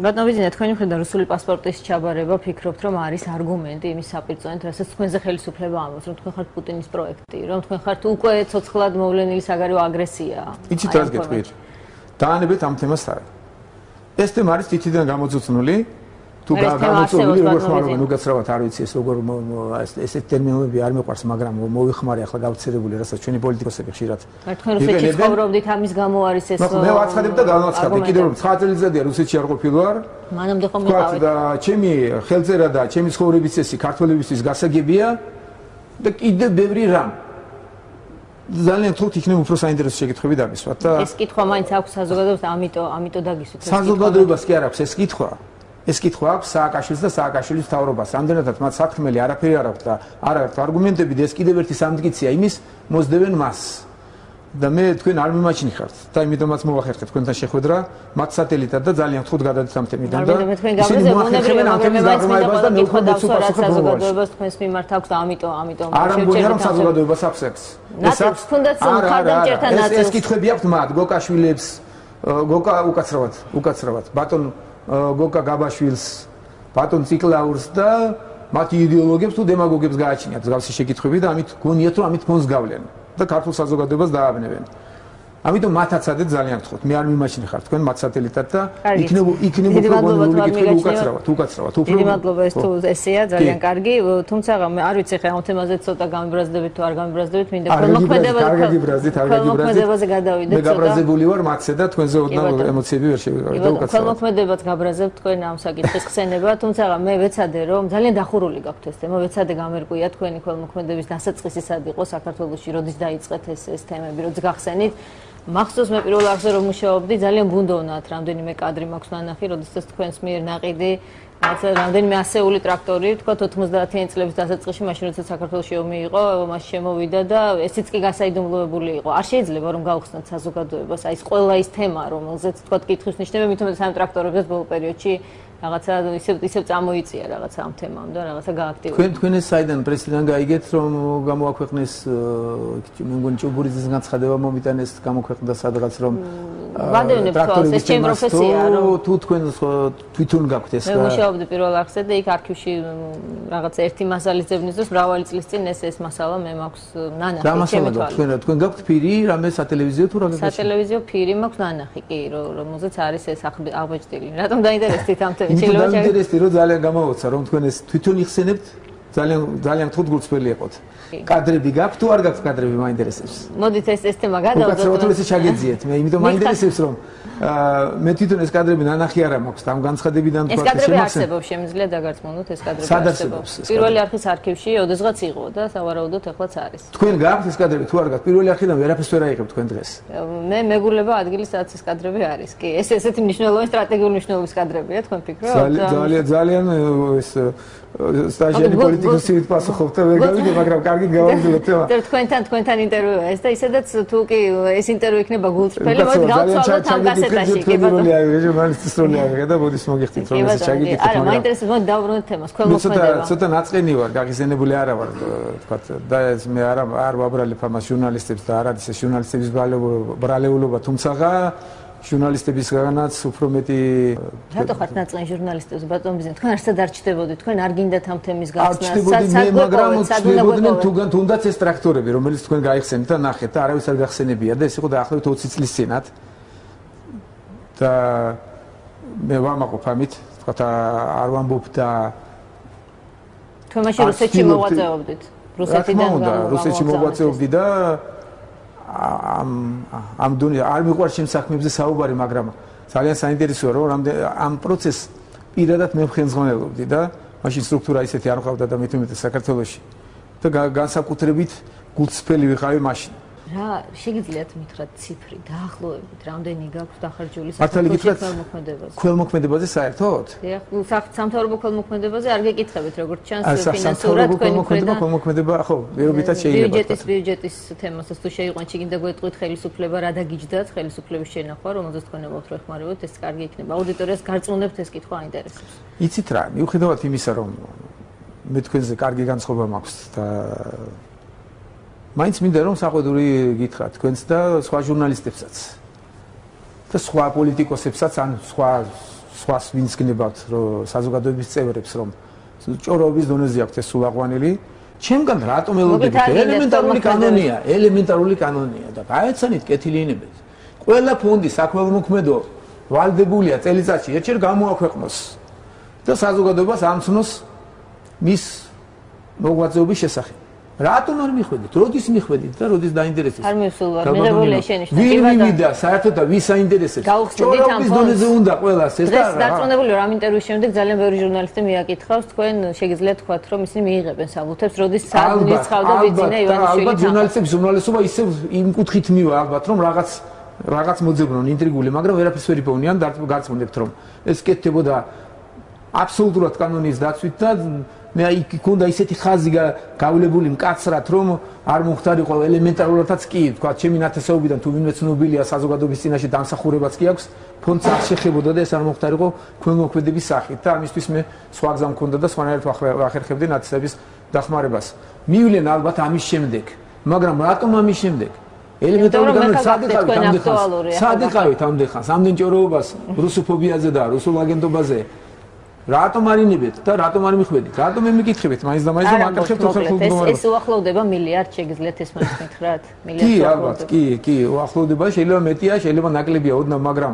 ბატონო ვიზინა თქვენი მხრიდან რუსული პასპორტის ჩაბარება ფიქრობთ რომ არის არგუმენტი იმის საპირწონედ რასაც თქვენზე ხელისუფლება ამბობს რომ თქვენ ხართ პუტინის პროექტი რომ თქვენ ხართ უკვე ცოცხლად მოვლენილი საგარეო აგრესია. იცით რას გეტყვით? დაანებეთ ამ თემას თარ ეს თემა არის თითიდან გამოწუწნული თუ გამოცოვილი როგორ ხმარობენ უგაცრავად არ ვიცი ეს როგორ ესეთ ტერმინები არ მეყვარს მაგრამ მოვიხმარე ახლა გავცერებული რასაც ჩვენი პოლიტიკოსები ხშირად თქვენ რუსეთში ცხოვრობდით ამის გამო არის ეს მე ვაცხადებ და განვაცხადე კიდევ რომ 9 წელიწადია რუსეთში არ? ყოფილვარ მანამდე ხომ მიყავით. და ჩემი ხელწერა და ჩემი ცხოვრების წესი ქართველებისთვის გასაგებია და კიდევ ბევრი რამ. ძალიან თუთ იქნება უფრო საინტერესო შეკითხვები დავისვათ და ეს კითხვა მაინც აქვს საზოგადოებას ამიტომ ამიტომ დაგისვით საზოგადოებას კი არ აქვს ეს კითხვა. ეს კითხვა აქვს სააკაშვილის და სააკაშვილის თავრობას. რამდენადაც მათ საფრთხმელი არაფერი არ აქვს და არაერთ არგუმენტები და ეს კიდევ ერთი სამდგიცია იმის მოსდევენ მას. და მე თქვენ არ მიმაჩნი ხართ და იმიტომაც მოვახერხეთ თქვენთან შეხვედრა. მათ სატელიტად და ძალიან ხუთ გადადეთ ამ თემიდან და მე თქვენ გავრეზე მონებრივი მაგალითად და მე უკვე დავსვარად საზოგადოებას თქვენს მიმართ აქვს და ამიტომ ამიტომ არ ამბობია რომ საზოგადოებას აქვს ეს აქვს თუნდაც მხარდამჭერთან ნაცნობს ეს კითხვები აქვს მათ გოკაშვილებს გოკა უკაცრავად უკაცრავად. ბატონ გოკა გაბაშვილს ბატონ ციკლაურს და მათი იდეოლოგებს თუ დემაგოგებს გააჩნიათ მსგავსი შეკითხვები და ამით გონიათ რომ ამით ფონს გავლენ და ქართულ საზოგადოებას დააბნევენ. ამიტომ მათაცადეთ ძალიან გთხოვთ. მე არ მიმაჩნი ხარ. თქვენ მათ სატელიტად და იქნებ იქნებ უფრო გონიული კითხვები უკაცრავად უკაცრავად უფრო დიდი მადლობა ეს თუ ესეა ძალიან კარგი. თუმცა არ ვიცი ხა ამ თემაზე ცოტა გამიბრაზდებით თუ არ გამიბრაზდებით მინდა ქოლმოქმედებაზე კარგი ბრაზდით არ გაგიბრაზდით ქოლმოქმედებაზე გადავიდეთ ცოტა. მე გაბრაზებული ვარ მათზე და თქვენზე ოდნავ ემოციები ვერ შევიღავი და უკაცრავად. ქოლმოქმედებაც გაბრაზებთ თქვენ ამ საკითხის ხსენება. თუმცა მე ვეცადე რომ ძალიან დახურული გაქვთ ეს თემა. ვეცადე გამერკვია თქვენი ქოლმოქმედების დასაწყისი სად იყო საქართველოსში როდის დაიწყეთ ეს ეს თემები როდის გახსენით მახსოვს მე პირველ არხზე რომ მუშაობდი, ძალიან ბუნდოვნათ რამდენიმე კადრი მაქვს ნანახი, როდესაც თქვენს მიერ ناقიდი რაღაცა რამდენიმე ასეული ტრაქტორი, თქვა 90-იანი წლების დასაწყისში, მაშინ როცა საქართველოს ომი იყო, მას შემოვიდა და ესიც კი გასაიდუმლოებული იყო. არ შეიძლება რომ გავხსნათ საზოგადოებას, აი ეს ყველა ის თემა, რომელზეც თქვა კითხვის ნიშნები, მithumetas ამ ტრაქტორებზე ბოლო პერიოდში რაღაცა ისევ ისევ წამოიწია რაღაცა ამ თემამ და რაღაცა გააქტიურა. თქვენ თქვენ ეს საიდან პრესიდან გაიგეთ რომ გამოაქვეყნეს მე მგონი ჭუბურიძის განცხადება მომიტანეს გამოქვეყნდა სადღაც რომ ვადევნებ თავს ეს ჩემი პროფესია რომ თუ თქვენ თვითონ გაქვთ ეს მე მუშაობდი პირველ არხზე და იქ არქივში რაღაც ერთი მასალის ძებნის დროს მრავალი წლის წინ ეს ეს მასალა მე მაქვს ნანახი ჩემი თვალით. თქვენ თქვენ გაქვთ ფირი რამე სატელევიზიო თუ რა გაგაჩნია? სატელევიზიო ფირი მაქვს ნანახი კი რომელზეც არის ეს აღბეჭდილი. რატომ დაინტერესდით ამ თემას? შეიძლება ინტერესი რომ ძალიან გამოვაცა რომ თქვენ ეს თვითონ იხსენებთ ძალიან ძალიან თუთ გულწრფელი იყოთ კადრები გაქვთ თუ არ გაქვთ კადრები მაინტერესებს? მოდით ეს ეს თემა გადავდოთ უკაცრავად ესე ჩაგეძიეთ. მე იმიტომ მაინტერესებს რომ მე თვითონ ეს კადრები ნანახი არ მაქვს ამ განცხადებიდან თქვა ეს კადრები არსებობს შემიძლია დაგარწმუნოთ ეს კადრები არსებობს. პირველი არხის არქივში ოდესღაც იყო და სავარაუდოდ ახლაც არის. თქვენ გაქვთ ეს კადრები? თუ არ გაქვთ პირველი არხიდან ვერაფერს ვერ აიღებ თქვენ დღეს. მე მეგულება ადგილი სადაც ეს კადრები არის. კი ეს ესეთი მნიშვნელოვანი სტრატეგიული მნიშვნელობის კადრებია თქვენ ფიქრობთ? ძალიან ძალიან ეს სტაჟიერი პოლიტიკოსი პასუხობთ და ვერ გავიგე მაგრამ კარგი გავაგზავნოთ თემა და თქვენთან თქვენთან ინტერვიუა ეს და ისედაც თუ კი ეს ინტერვიუ იქნება გულწრფელი მოდი გავცვალოთ ამ გასეთ ესეთაში კი ბატონო. როლი არის, ჟურნალისტის როლი არის და მოდის მოგიხდით რომ ესე ჩაგიდით. არა, მაინტერესებს მოდი დავბრუნოთ თემას, ქველმოქმედება. ცოტა ცოტა ნაწყენი ვარ, გაგიზენებული არა ვარ, თქვა და ეს მე არა არ ვაბრალებ ამას ჟურნალისტებს და არ არის ეს ჟურნალისტების ბრალეულობა, თუმცა ჟურნალისტებისგანაც უფრო მეტი რატო ხართ ნაწყენ ჟურნალისტებს? ბატონ ბიზნეს თქვენ არსად არ ჩდებოდით თქვენ არ გინდათ ამ თემის გახსნა საერთოდ მაგრამ ჩდებოდნენ თუგან თუნდაც ეს ტრაქტორები რომელიც თქვენ გაიხსენეთ და ნახეთ და არავის არ გახსენებია და ეს იყო დაახლოებით 20 წლის წინათ. და მე ვამაყობ ამით, თქვა არ ვამბობ და თქვენ მაშინ რუსეთში მოღვაწეობდით. რუსეთიდან რუსეთში მოღვაწეობდი და ამ ამ დუნი არ მიყვარს ჩემ საქმეებზე საუბარი, მაგრამ ძალიან საინტერესოა რომ ამ პროცესს პირადად მე ხენძღონებობდი და მაშინ სტრუქტურა ისეთი არ ყავდა და მე თვითონ საქართველოში და განსაკუთრებით გულწრფელი ვიყავი მაშინ. რა შეგიძლიათ მითხრათ ციფრი დაახლოებით რამდენი გაქვს დახარჯული საქართველოს ქველმოქმედებაზე? საერთოდ? დიახ, სამთავრობო ქველმოქმედებაზე არ გეკითხებით როგორც ჩანს ფინანსურად თქვენი ქველმოქმედება ქველმოქმედება ხო, ვერობითაც შეიძლება ბიუჯეტის ბიუჯეტის თემასაც თუ შეიყვანთ შეგინდა გვეტყვით ხელისუფლება რა დაგიჯდათ ხელისუფლების შენახვა რომელზეც თქვენ ამბობთ რომ ეხმარებოთ ეს კარგი იქნება. აუდიტორიას გარწმუნებთ ეს კითხვა აინტერესებს. იცით რა მიუხედავად იმისა რომ მე თქვენზე კარგი განწყობა მაქვს და მაინც მინდა რომ საყვედური გითხრათ თქვენს და სხვა ჟურნალისტებსაც. და სხვა პოლიტიკოსებსაც ან სხვა სხვას ვინც გნებავთ საზოგადოების წევრებს რომ ჭორობის დონეზე აქვს ეს სულაყვანილი. ჩემგან რატომ ელოდებით ელემენტარული კანონია ელემენტარული კანონია და გაეცანით კეთილინებებს. ყველა ფონდი საქველმოქმედო ვალდებულია წელიწადში ერთჯერ გამოაქვეყნოს და საზოგადოებას ამცნოს მის მოღვაწეობის შესახებ რატომ არ მიხვედით? როდის მიხვედით და როდის დაინტერესებს? არ მივსულვარ, მიღებული შენიშნა. ვინ მივიდა საერთოდ და ვის აინტერესებს? ჭორობის დონეზე უნდა ყველას ეს და რა. დარწმუნებული ვარ ამ ინტერვიუს შემდეგ ძალიან ბევრი ჟურნალისტი მიაკითხავს, თქვენ შეგიძლიათ თქვათ, რომ ისინი მიიღებენ საბუთებს, როდის სად მიცხავდა ბიძინა ივანიშვილი. ალბათ ჟურნალისტების ჟურნალისტობა ისე იმ კუთხით მივა ალბათ, რომ რაღაც რაღაც მოძებნონ ინტრიგული, მაგრამ ვერაფერს ვერ იპოვნიან და გარწმუნებთ, რომ ეს კეთდებოდა აბსოლუტურად კანონის დაცვით და მე იქ გქონდა ისეთი ხაზი გავლებული მკაცრად რომ არ მომختارიყო ელემენტარულადაც კი. თქვა ჩემი ნათესაობიდან თუ ვინმე ცნობილია საზოგადოების წინაშე დამსახურებაც კი აქვს ფონდს არ შეხებოდა და ეს არ მომختارიყო ქველმოქმედების სახით. და ამისთვის მე სხვა გზა მქონდა და სხვანაირად ვახერხებდი ნათესების დახმარებას. მივლენ ალბათ ამის შემდეგ მაგრამ რატომ ამის შემდეგ? ელემენტარული განხილვა სადიყავით ამდენხანს სადიყავით ამდენხანს ამდენ ჭოროობას რუსოფობიაზე და რუსულ აგენტობაზე რატომ არინებეთ და რატომ არ მიხვედით? რატომ მე მიკითხებით მაინც და მაინც ხო ხო ეს ეს უახლოვდება მილიარდ შეგიძლიათ ეს მაინც მითხრათ? მილიარდ კი, ალბათ, კი, კი, უახლოვდება, შეიძლება მეტია, შეიძლება ნაკლებია ოდნავ, მაგრამ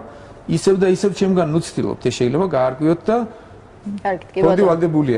ისევ და ისევ ჩემგან ნუცთილობთ, ეს შეიძლება გაარკვიოთ და კარგი, კი ბატონო. პონდი ვალდებულია